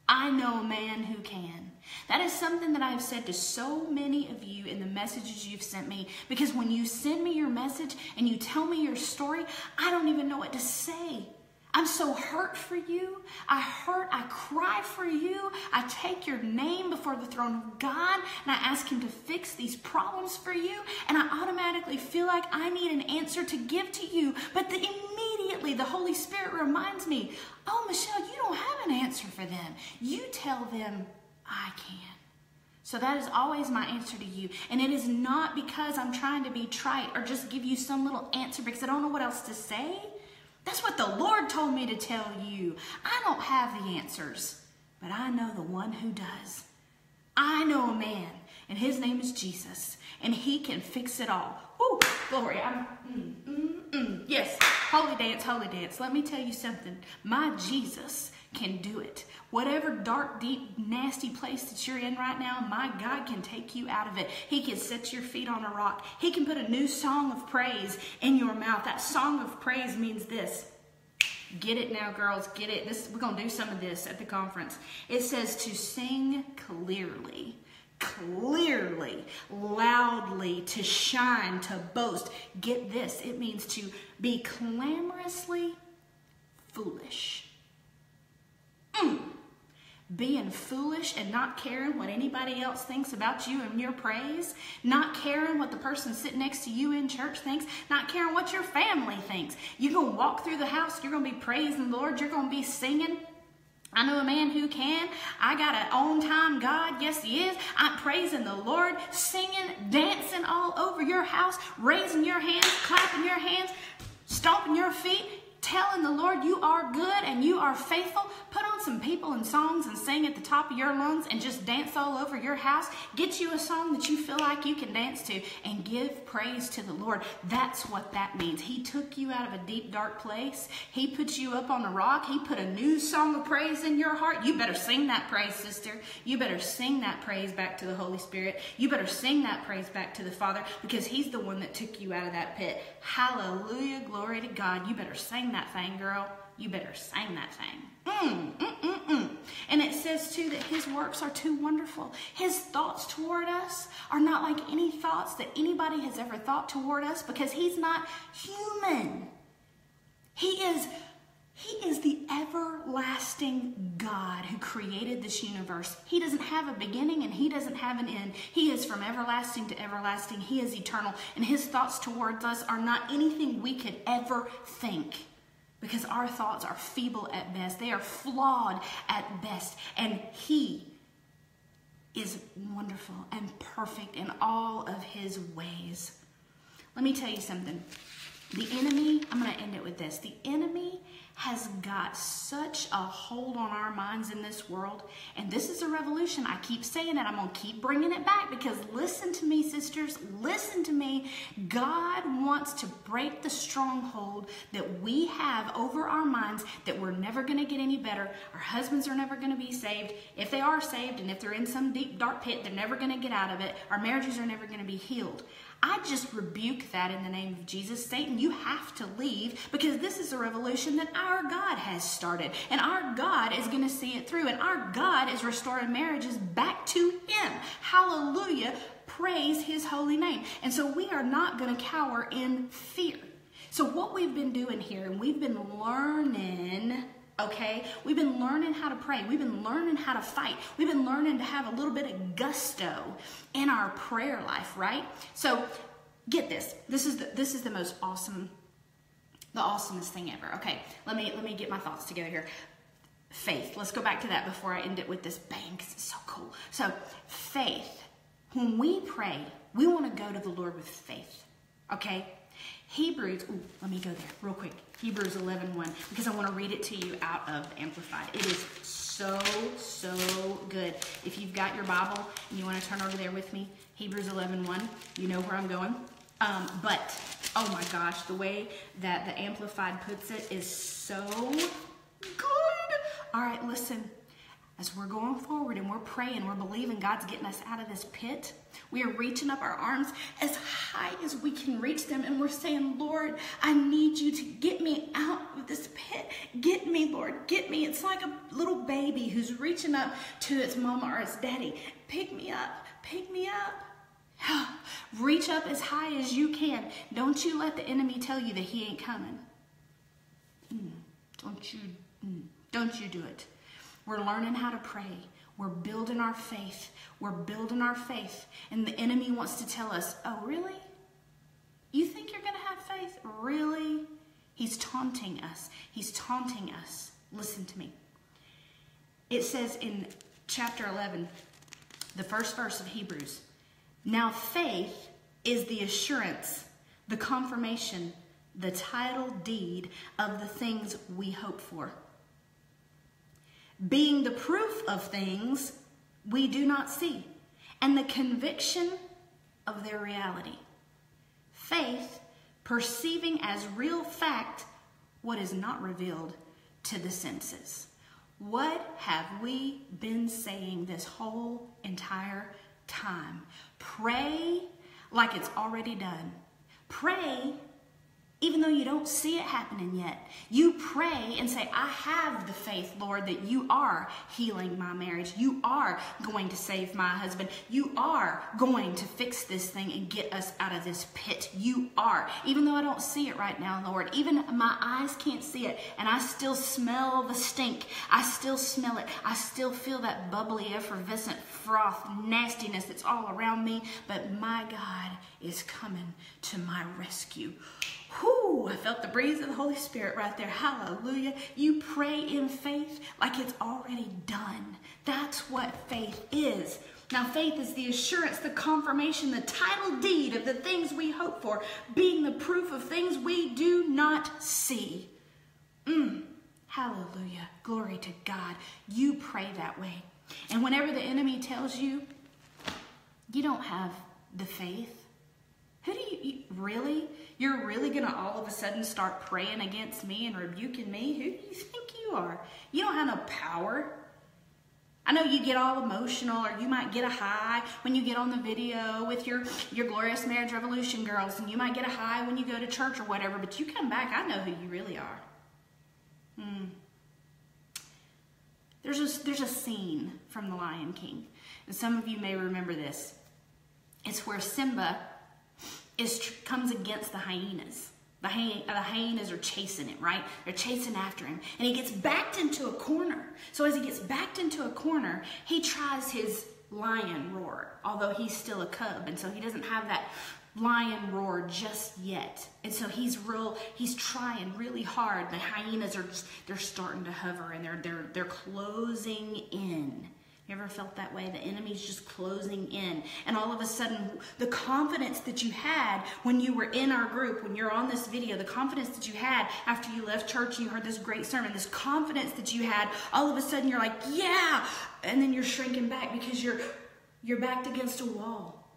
I know a man who can. That is something that I have said to so many of you in the messages you've sent me because when you send me your message and you tell me your story, I don't even know what to say. I'm so hurt for you. I hurt, I cry for you. I take your name before the throne of God and I ask Him to fix these problems for you. And I automatically feel like I need an answer to give to you. But the, immediately the Holy Spirit reminds me, oh, Michelle, you don't have an answer for them. You tell them, I can. So that is always my answer to you. And it is not because I'm trying to be trite or just give you some little answer because I don't know what else to say. That's what the Lord told me to tell you. I don't have the answers, but I know the one who does. I know a man, and his name is Jesus, and he can fix it all. Ooh, glory. I'm, mm, mm, mm. Yes, holy dance, holy dance. Let me tell you something. My Jesus can do it. Whatever dark, deep, nasty place that you're in right now, my God can take you out of it. He can set your feet on a rock. He can put a new song of praise in your mouth. That song of praise means this. Get it now, girls. Get it. This we're gonna do some of this at the conference. It says to sing clearly, clearly, loudly, to shine, to boast. Get this. It means to be clamorously foolish. Mm being foolish and not caring what anybody else thinks about you and your praise, not caring what the person sitting next to you in church thinks, not caring what your family thinks. You're going to walk through the house, you're going to be praising the Lord, you're going to be singing. I know a man who can. I got an on time God. Yes, He is. I'm praising the Lord, singing, dancing all over your house, raising your hands, clapping your hands, stomping your feet, telling the Lord you are good and you are faithful. Put on some people and songs and sing at the top of your lungs and just dance all over your house. Get you a song that you feel like you can dance to and give praise to the Lord. That's what that means. He took you out of a deep, dark place. He put you up on a rock. He put a new song of praise in your heart. You better sing that praise, sister. You better sing that praise back to the Holy Spirit. You better sing that praise back to the Father because He's the one that took you out of that pit. Hallelujah. Glory to God. You better sing that thing, girl you better sing that thing. Mm, mm, mm, mm. And it says too that his works are too wonderful. His thoughts toward us are not like any thoughts that anybody has ever thought toward us because he's not human. He is he is the everlasting God who created this universe. He doesn't have a beginning and he doesn't have an end. He is from everlasting to everlasting. He is eternal and his thoughts towards us are not anything we could ever think because our thoughts are feeble at best, they are flawed at best, and He is wonderful and perfect in all of His ways. Let me tell you something. The enemy, I'm going to end it with this. The enemy has got such a hold on our minds in this world. And this is a revolution. I keep saying it. I'm going to keep bringing it back because listen to me, sisters. Listen to me. God wants to break the stronghold that we have over our minds that we're never going to get any better. Our husbands are never going to be saved. If they are saved and if they're in some deep, dark pit, they're never going to get out of it. Our marriages are never going to be healed. I just rebuke that in the name of Jesus. Satan, you have to leave because this is a revolution that our God has started. And our God is going to see it through. And our God is restoring marriages back to Him. Hallelujah. Praise His holy name. And so we are not going to cower in fear. So, what we've been doing here, and we've been learning okay? We've been learning how to pray. We've been learning how to fight. We've been learning to have a little bit of gusto in our prayer life, right? So get this. This is the, this is the most awesome, the awesomest thing ever. Okay, let me let me get my thoughts together here. Faith. Let's go back to that before I end it with this bang because it's so cool. So faith. When we pray, we want to go to the Lord with faith. Okay? Hebrews, ooh, let me go there real quick. Hebrews 11 1, because I want to read it to you out of Amplified. It is so, so good. If you've got your Bible and you want to turn over there with me, Hebrews 11 1, you know where I'm going. Um, but, oh my gosh, the way that the Amplified puts it is so good. All right, listen as we're going forward and we're praying, we're believing God's getting us out of this pit. We are reaching up our arms as high as we can reach them, and we're saying, Lord, I need you to get me out of this pit. Get me, Lord, get me. It's like a little baby who's reaching up to its mama or its daddy. Pick me up, pick me up. Reach up as high as you can. Don't you let the enemy tell you that he ain't coming. Mm, don't you, mm, don't you do it. We're learning how to pray. We're building our faith. We're building our faith. And the enemy wants to tell us, oh, really? You think you're going to have faith? Really? He's taunting us. He's taunting us. Listen to me. It says in chapter 11, the first verse of Hebrews, now faith is the assurance, the confirmation, the title deed of the things we hope for being the proof of things we do not see, and the conviction of their reality. Faith, perceiving as real fact what is not revealed to the senses. What have we been saying this whole entire time? Pray like it's already done. Pray even though you don't see it happening yet. You pray and say, I have the faith, Lord, that you are healing my marriage. You are going to save my husband. You are going to fix this thing and get us out of this pit. You are. Even though I don't see it right now, Lord, even my eyes can't see it, and I still smell the stink. I still smell it. I still feel that bubbly, effervescent froth nastiness that's all around me. But my God is coming to my rescue. Whoo, I felt the breeze of the Holy Spirit right there. Hallelujah. You pray in faith like it's already done. That's what faith is. Now, faith is the assurance, the confirmation, the title deed of the things we hope for, being the proof of things we do not see. Mm. Hallelujah. Glory to God. You pray that way. And whenever the enemy tells you you don't have the faith, who do you, you really? You're really going to all of a sudden start praying against me and rebuking me? Who do you think you are? You don't have no power. I know you get all emotional or you might get a high when you get on the video with your, your Glorious Marriage Revolution girls and you might get a high when you go to church or whatever, but you come back, I know who you really are. Hmm. There's a, there's a scene from The Lion King, and some of you may remember this. It's where Simba is comes against the hyenas. The, hy- uh, the hyenas are chasing it, right? They're chasing after him. And he gets backed into a corner. So as he gets backed into a corner, he tries his lion roar, although he's still a cub. And so he doesn't have that lion roar just yet. And so he's real, he's trying really hard. The hyenas are just, they're starting to hover and they're, they're, they're closing in. You ever felt that way? The enemy's just closing in. And all of a sudden, the confidence that you had when you were in our group, when you're on this video, the confidence that you had after you left church and you heard this great sermon, this confidence that you had, all of a sudden you're like, yeah! And then you're shrinking back because you're you're backed against a wall.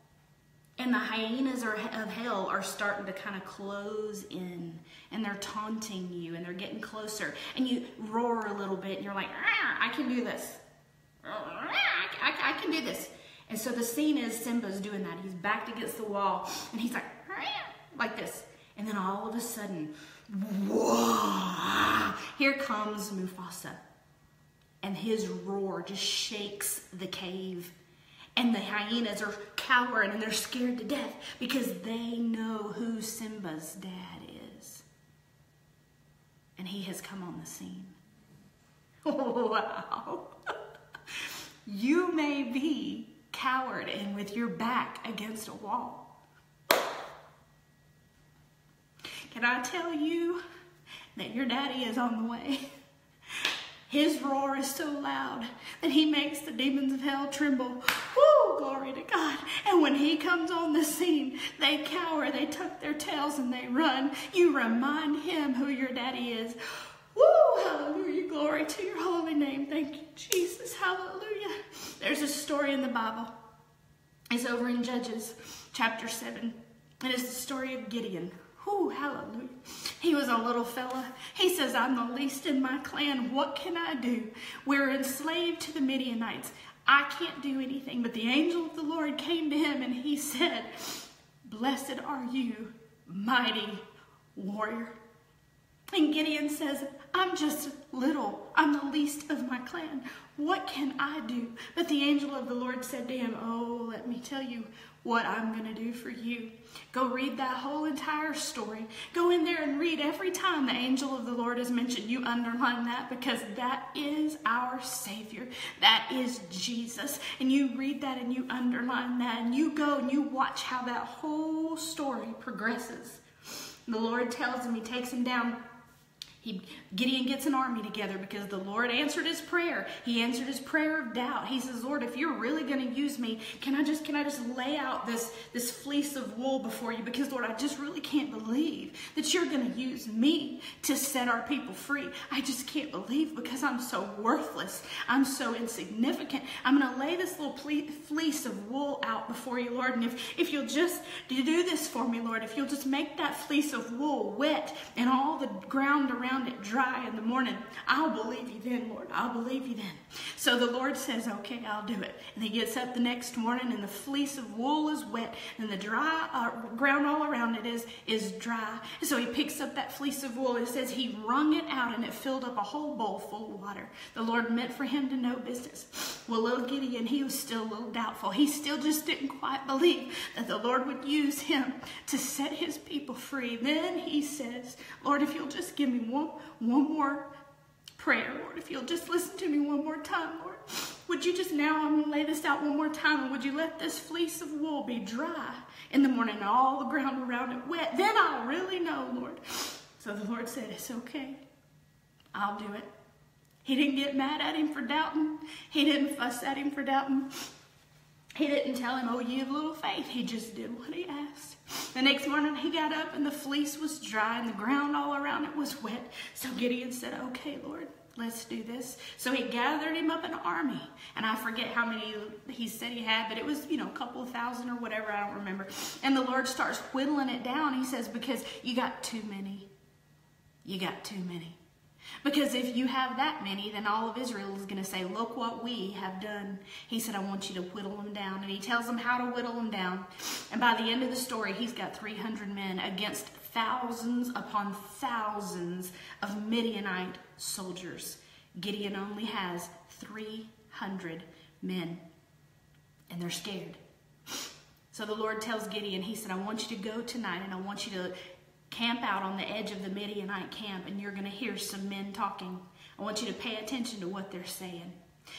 And the hyenas are, of hell are starting to kind of close in and they're taunting you and they're getting closer. And you roar a little bit and you're like, ah, I can do this. I, I, can do this. And so the scene is Simba's doing that. He's backed against the wall and he's like, like this. And then all of a sudden, whoa, here comes Mufasa. And his roar just shakes the cave. And the hyenas are cowering and they're scared to death because they know who Simba's dad is. And he has come on the scene. wow. You may be coward and with your back against a wall. Can I tell you that your daddy is on the way? His roar is so loud that he makes the demons of hell tremble. Woo, glory to God. And when he comes on the scene, they cower, they tuck their tails, and they run. You remind him who your daddy is. Glory to your holy name. Thank you, Jesus, hallelujah. There's a story in the Bible. It's over in Judges chapter 7. And it's the story of Gideon. Whoo, hallelujah. He was a little fella. He says, I'm the least in my clan. What can I do? We're enslaved to the Midianites. I can't do anything. But the angel of the Lord came to him and he said, Blessed are you, mighty warrior. And Gideon says, I'm just little. I'm the least of my clan. What can I do? But the angel of the Lord said to him, Oh, let me tell you what I'm going to do for you. Go read that whole entire story. Go in there and read every time the angel of the Lord is mentioned. You underline that because that is our Savior. That is Jesus. And you read that and you underline that and you go and you watch how that whole story progresses. The Lord tells him, He takes him down he, Gideon gets an army together because the Lord answered his prayer. He answered his prayer of doubt. He says, Lord, if you're really going to use me, can I just can I just lay out this, this fleece of wool before you? Because Lord, I just really can't believe that you're going to use me to set our people free. I just can't believe because I'm so worthless. I'm so insignificant. I'm going to lay this little fleece of wool out before you, Lord. And if, if you'll just do this for me, Lord, if you'll just make that fleece of wool wet and all the ground around found it dry in the morning, I'll believe you then, Lord. I'll believe you then. So the Lord says, okay, I'll do it. And he gets up the next morning and the fleece of wool is wet and the dry uh, ground all around it is, is dry. And so he picks up that fleece of wool. It says he wrung it out and it filled up a whole bowl full of water. The Lord meant for him to know business. Well, little Gideon, he was still a little doubtful. He still just didn't quite believe that the Lord would use him to set his people free. Then he says, Lord, if you'll just give me one one, one more prayer, Lord. If you'll just listen to me one more time, Lord. Would you just now, I'm going to lay this out one more time, and would you let this fleece of wool be dry in the morning and all the ground around it wet? Then I'll really know, Lord. So the Lord said, It's okay. I'll do it. He didn't get mad at him for doubting. He didn't fuss at him for doubting. He didn't tell him, oh, you have little faith. He just did what he asked. The next morning he got up and the fleece was dry and the ground all around it was wet. So Gideon said, Okay, Lord, let's do this. So he gathered him up an army. And I forget how many he said he had, but it was, you know, a couple thousand or whatever, I don't remember. And the Lord starts whittling it down. He says, Because you got too many. You got too many. Because if you have that many, then all of Israel is going to say, Look what we have done. He said, I want you to whittle them down. And he tells them how to whittle them down. And by the end of the story, he's got 300 men against thousands upon thousands of Midianite soldiers. Gideon only has 300 men. And they're scared. So the Lord tells Gideon, He said, I want you to go tonight and I want you to camp out on the edge of the Midianite camp and you're going to hear some men talking. I want you to pay attention to what they're saying.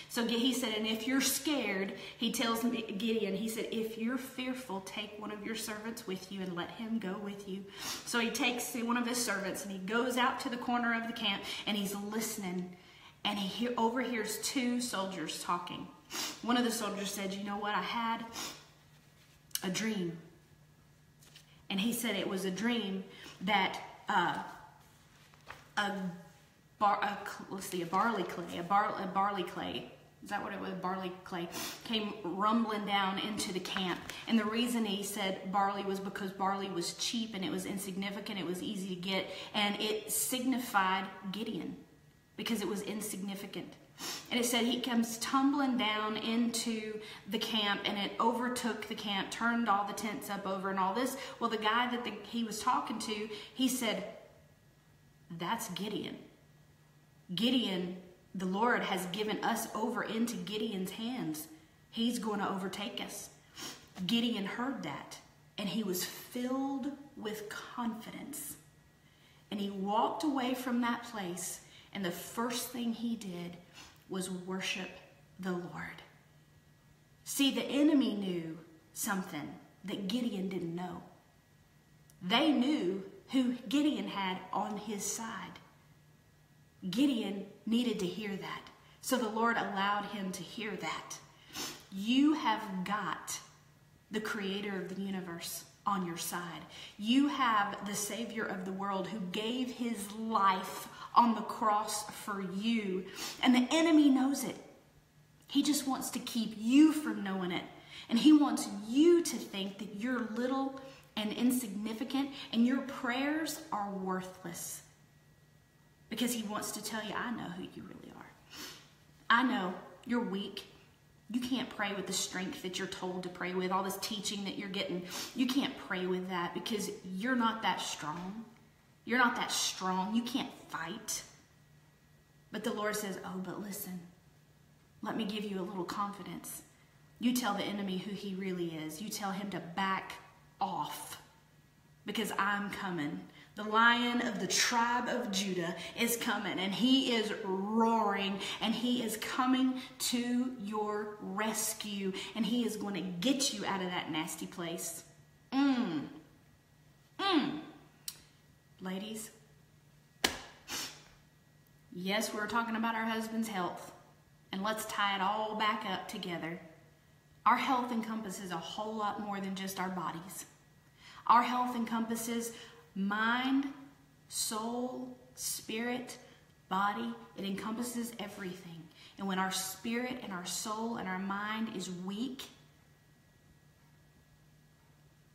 So he said, and if you're scared, he tells Gideon, he said, if you're fearful, take one of your servants with you and let him go with you. So he takes one of his servants and he goes out to the corner of the camp and he's listening and he overhears two soldiers talking. One of the soldiers said, you know what, I had a dream. And he said it was a dream that uh, a bar, a, let's see, a barley clay, a, bar, a barley clay, is that what it was? Barley clay came rumbling down into the camp. And the reason he said barley was because barley was cheap and it was insignificant, it was easy to get, and it signified Gideon because it was insignificant. And it said he comes tumbling down into the camp and it overtook the camp, turned all the tents up over and all this. Well, the guy that the, he was talking to, he said, That's Gideon. Gideon, the Lord has given us over into Gideon's hands. He's going to overtake us. Gideon heard that and he was filled with confidence. And he walked away from that place. And the first thing he did was worship the Lord. See, the enemy knew something that Gideon didn't know. They knew who Gideon had on his side. Gideon needed to hear that. So the Lord allowed him to hear that. You have got the creator of the universe on your side. You have the Savior of the world who gave his life on the cross for you. And the enemy knows it. He just wants to keep you from knowing it. And he wants you to think that you're little and insignificant and your prayers are worthless. Because he wants to tell you, I know who you really are. I know you're weak. You can't pray with the strength that you're told to pray with, all this teaching that you're getting. You can't pray with that because you're not that strong. You're not that strong. You can't fight. But the Lord says, Oh, but listen, let me give you a little confidence. You tell the enemy who he really is. You tell him to back off because I'm coming. The lion of the tribe of Judah is coming and he is roaring and he is coming to your rescue and he is going to get you out of that nasty place. Mmm. Mmm. Ladies, yes, we're talking about our husband's health, and let's tie it all back up together. Our health encompasses a whole lot more than just our bodies. Our health encompasses mind, soul, spirit, body. It encompasses everything. And when our spirit and our soul and our mind is weak,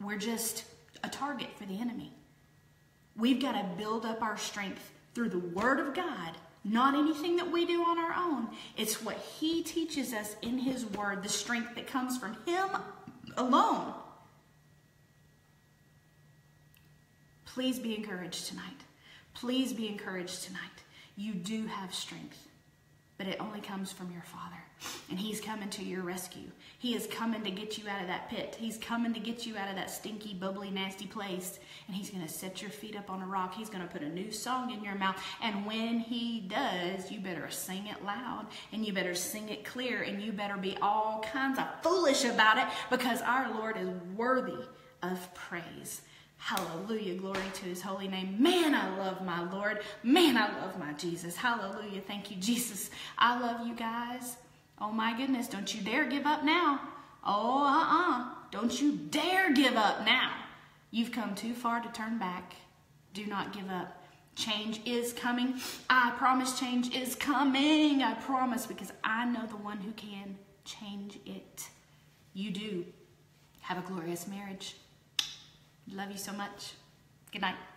we're just a target for the enemy. We've got to build up our strength through the Word of God, not anything that we do on our own. It's what He teaches us in His Word, the strength that comes from Him alone. Please be encouraged tonight. Please be encouraged tonight. You do have strength, but it only comes from your Father. And He's coming to your rescue. He is coming to get you out of that pit. He's coming to get you out of that stinky, bubbly, nasty place. And He's going to set your feet up on a rock. He's going to put a new song in your mouth. And when He does, you better sing it loud and you better sing it clear and you better be all kinds of foolish about it because our Lord is worthy of praise. Hallelujah. Glory to his holy name. Man, I love my Lord. Man, I love my Jesus. Hallelujah. Thank you, Jesus. I love you guys. Oh my goodness, don't you dare give up now. Oh, uh-uh. Don't you dare give up now. You've come too far to turn back. Do not give up. Change is coming. I promise change is coming. I promise because I know the one who can change it. You do. Have a glorious marriage. Love you so much. Good night.